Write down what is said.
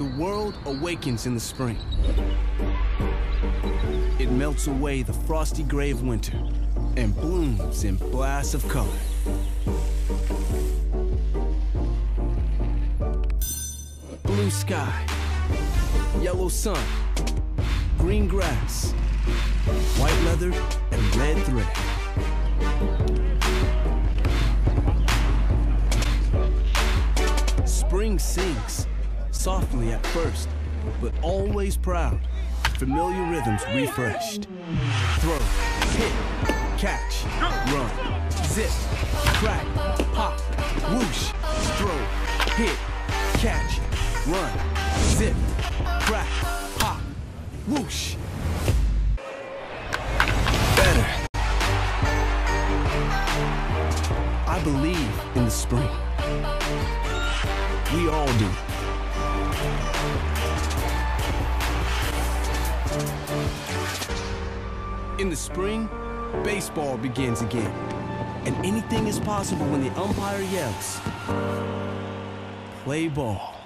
The world awakens in the spring. It melts away the frosty gray of winter and blooms in blasts of color. Blue sky, yellow sun, green grass, white leather, and red thread. Spring sings, softly at first, but always proud. Familiar rhythms refreshed. Throw, hit, catch, run, zip, crack, pop, whoosh. Throw, hit, catch, run, zip, crack, pop, whoosh. Better. I believe in the spring. We all do. In the spring, baseball begins again. And anything is possible when the umpire yells, play ball.